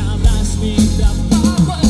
time I speak the power.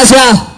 Gracias.